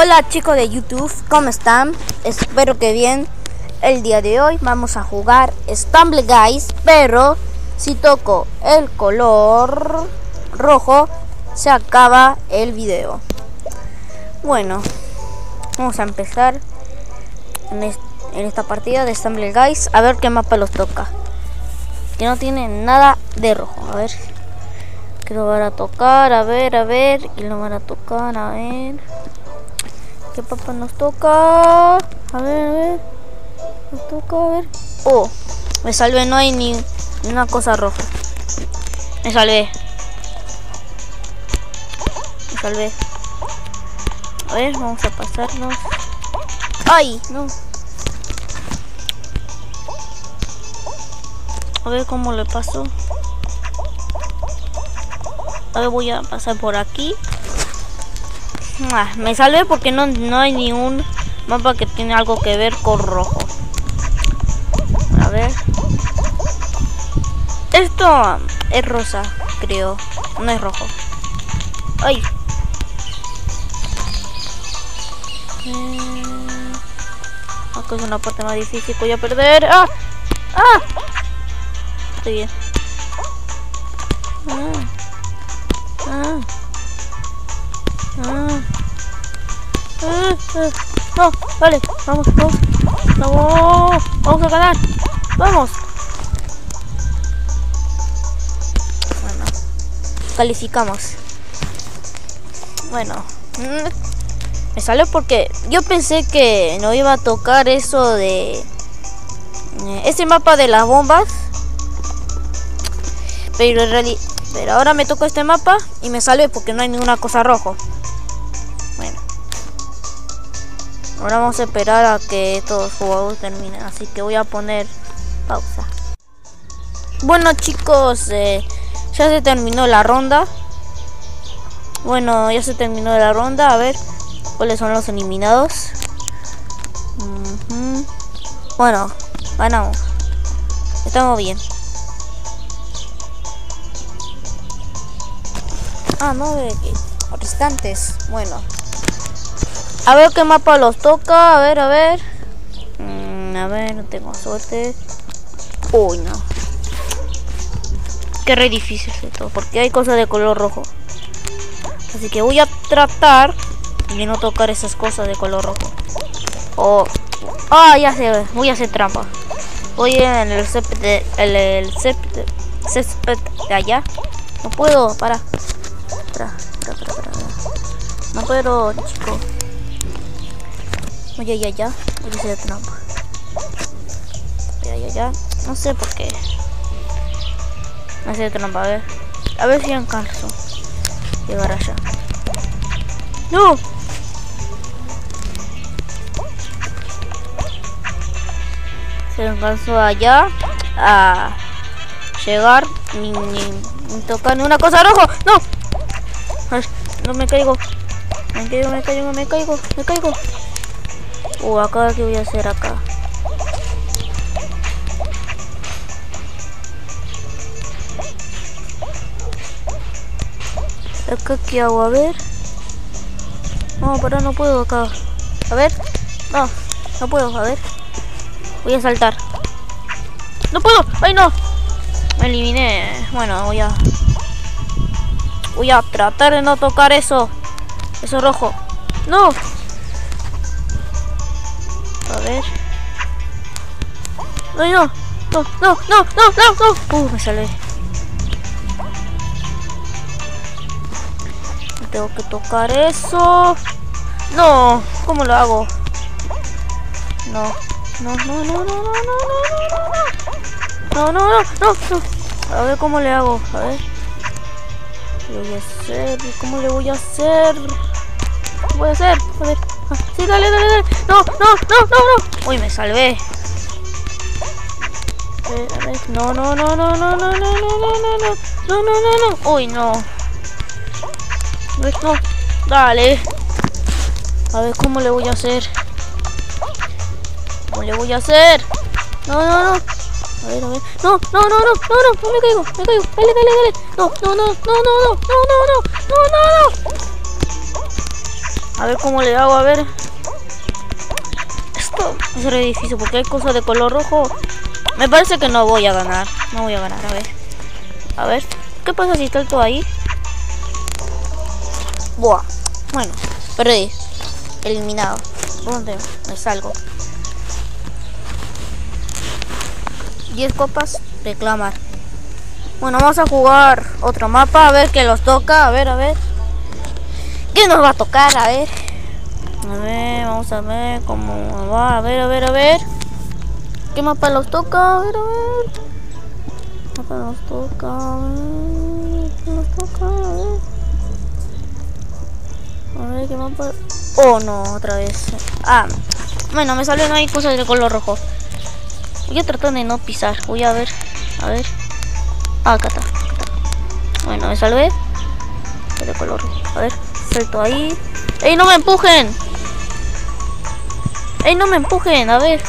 Hola chicos de YouTube, ¿cómo están? Espero que bien. El día de hoy vamos a jugar Stumble Guys, pero si toco el color rojo se acaba el video. Bueno, vamos a empezar en, esta partida de Stumble Guys a ver qué mapa los toca. Que no tiene nada de rojo, a ver. Que lo van a tocar, a ver, a ver, y lo van a tocar, a ver. ¿Qué papá nos toca? A ver, a ver. Nos toca, a ver. Oh, me salvé, no hay ni una cosa roja. Me salvé. Me salvé. A ver, vamos a pasarnos. ¡Ay! No. A ver cómo le paso. A ver, voy a pasar por aquí. Me salvé porque no, no hay ni un mapa que tiene algo que ver con rojo. A ver. Esto es rosa, creo. No es rojo. ¡Ay! Eh, acá es una parte más difícil. Voy a perder. ¡Ah! ¡Ah! Estoy bien. Ah. Ah. Ah. No, vale, vamos, vamos. Vamos, vamos a ganar. Vamos. Bueno, calificamos. Bueno, mm, me salió porque yo pensé que no iba a tocar eso de eh, ese mapa de las bombas. Pero en realidad, pero ahora me tocó este mapa y me sale porque no hay ninguna cosa rojo. Ahora vamos a esperar a que los jugadores terminen. Así que voy a poner pausa. Bueno chicos, eh, ya se terminó la ronda. Bueno, ya se terminó la ronda. A ver cuáles son los eliminados. Bueno, ganamos. Estamos bien. Ah, no, restantes. Bueno, a ver qué mapa los toca. A ver, a ver. Mm, a ver, no tengo suerte. Uy, no. Qué re difícil esto. Porque hay cosas de color rojo. Así que voy a tratar de no tocar esas cosas de color rojo. Oh. Ah. Voy a hacer trampa. Voy en el césped el, el césped, césped de allá. No puedo, para. Para, para, para, para. No puedo, chico. Oye, ya, ya. Voy a hacer trampa. Ya, ya, ya. No sé por qué. No sé trampa, a ver. A ver si alcanzo. Llegar allá. ¡No! Se alcanzó allá a llegar ni, ni, ni tocar ni una cosa rojo. ¡No! No me caigo. Me caigo, me caigo, me caigo, me caigo. Uh, acá qué voy a hacer acá. Acá qué hago, a ver. No, pero no puedo acá. A ver. No, no puedo, a ver. Voy a saltar. ¡No puedo! ¡Ay, no! Me eliminé. Bueno, voy a... Voy a tratar de no tocar eso. Eso rojo. ¡No! A ver. ¡Ay, no! ¡No, no, no, no, no, no! ¡Uh, me salvé! Tengo que tocar eso. No, ¿cómo lo hago? No, no, no, no, no, no, no, no, no, no, no, no, no, no. A ver cómo le hago, a ver. ¿Qué voy a hacer? ¿Cómo le voy a hacer? ¿Qué voy a hacer? A ver. Sí, dale, dale, dale. No, no, no, no, no. Uy, me salvé. Ver, a ver. No, no, no, no, no, no, no, no, no, no, no. No, no, no, no. Uy, no. No, dale. A ver cómo le voy a hacer. ¿Cómo le voy a hacer? No, no, no. A ver, a ver. No, no, no, no, no, no, no me caigo, me caigo. Dale, dale, dale. No, no, no, no, no, no, no, no, no, no, no, no. A ver cómo le hago, a ver. Esto es re difícil porque hay cosas de color rojo. Me parece que no voy a ganar. No voy a ganar, a ver. A ver. ¿Qué pasa si salto ahí? Buah. Bueno, perdí. Eliminado. ¿Dónde me salgo? 10 copas, reclamar. Bueno, vamos a jugar otro mapa, a ver qué los toca, a ver, a ver. ¿Qué nos va a tocar? A ver. A ver, vamos a ver cómo va, a ver, a ver, a ver. ¿Qué mapa los toca? A ver, a ver. ¿Qué mapa nos toca? A ver. ¿Qué nos toca? A ver. A ver, ¿qué mapa? Oh, no, otra vez. Ah, bueno, me salen ahí cosas de color rojo. Voy a tratar de no pisar. Voy a ver. A ver. Ah, acá está. Bueno, me salvé. De color. A ver. Ahí. ¡Ey, no me empujen! ¡Ey, no me empujen! A ver.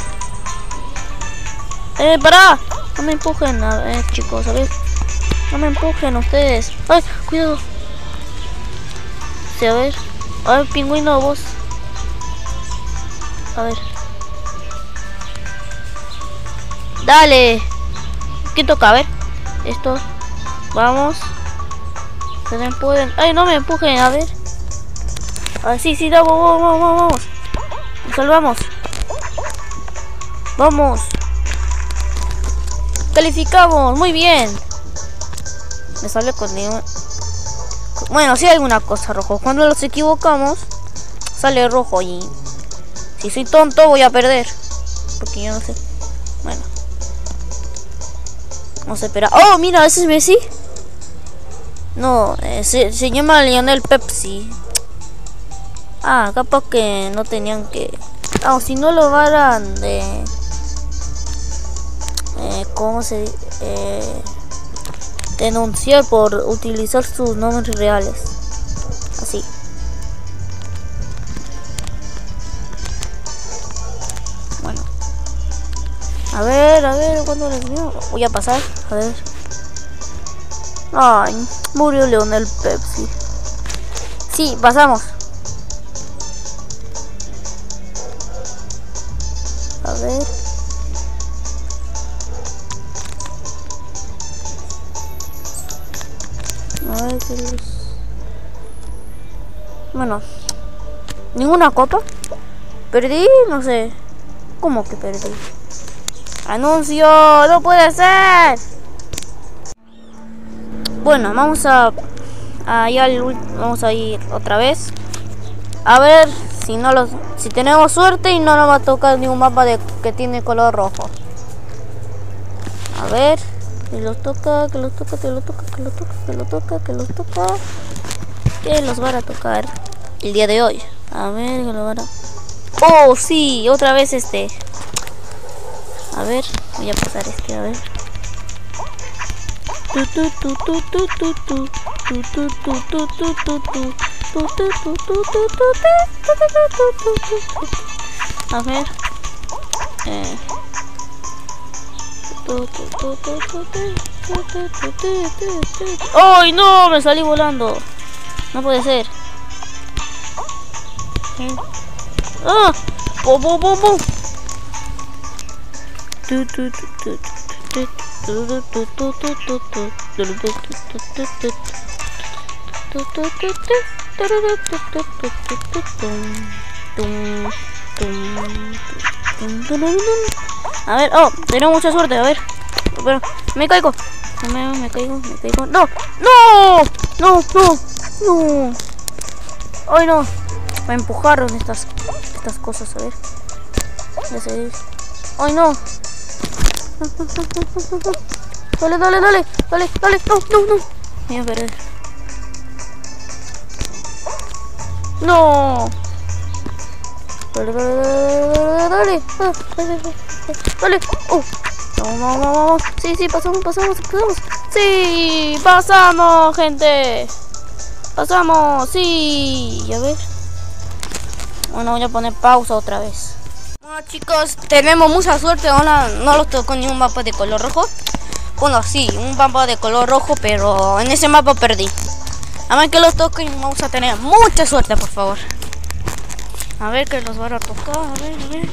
¡Eh, para! No me empujen. A ver, chicos, a ver. No me empujen ustedes. ¡Ay, cuidado! Sí, a ver. A ver, pingüino, vos. A ver. Dale. ¿Qué toca? A ver. Esto. Vamos. Se me. Ay, no me empujen, a ver. Ah, sí, sí, vamos, vamos, vamos. Nos salvamos. Vamos. Calificamos, muy bien. Me sale con Bueno, si hay alguna cosa rojo. Cuando nos equivocamos, sale rojo y si soy tonto voy a perder. Porque yo no sé. Bueno. Vamos a esperar. ¡Oh, mira! ¿Ese es Messi? No, eh, se, llama Lionel Pepsi. Ah, capaz que no tenían que... Ah, si no lo varan de... Eh, ¿Cómo se eh, denunciar por utilizar sus nombres reales. Así. A ver, a ver, ¿cuándo les dio? Voy a pasar, a ver. Ay, murió Leonel Pepsi. Sí, pasamos. A ver qué es. Bueno. ¿Ninguna copa? ¿Perdí? No sé. ¿Cómo que perdí? ¡Anuncio! ¡No puede ser! Bueno, vamos a... vamos a ir otra vez. A ver si no los... Si tenemos suerte y no nos va a tocar ningún mapa de, que tiene color rojo. A ver. Que los toca, que los toca, que los toca, que los toca, que los toca, que los toca. Que los van a tocar el día de hoy. A ver, que lo van a... Oh, sí, otra vez este. A ver, voy a pasar este, a ver. A ver. Eh. ¡Ay, no! Me salí volando. No puede ser. ¡Ah! ¡Bum! A ver, oh, tenemos mucha suerte, a ver. Pero me caigo. Me, me caigo, me caigo. No, no, no, no, no. Ay, no. Me empujaron estas, estas cosas, a ver. Ay, no. Dale, dale, dale, dale, dale, no, no, no. Voy a perder. No. Dale, dale, dale, dale, dale, dale, oh. Vamos, vamos, vamos. Sí, sí, pasamos, pasamos, pasamos. Sí, pasamos, gente. Pasamos, sí. A ver. Bueno, voy a poner pausa otra vez chicos, tenemos mucha suerte, ahora no los tocó ni un mapa de color rojo. Bueno, sí, un mapa de color rojo, pero en ese mapa perdí. A ver que los toque vamos a tener mucha suerte, por favor. A ver qué nos van a tocar. A ver, a ver.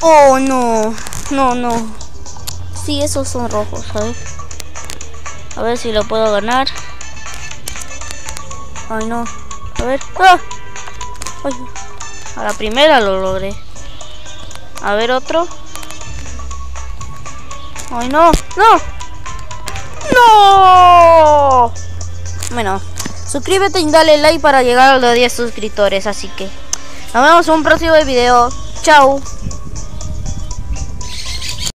Oh, no. No, no. Sí, esos son rojos, ¿sabes? A ver si lo puedo ganar. Ay, no. A ver. ¡Ah! Ay, a la primera lo logré. A ver otro. Ay, no. No. No. Bueno, suscríbete y dale like para llegar a los 10 suscriptores. Así que nos vemos en un próximo video. Chao.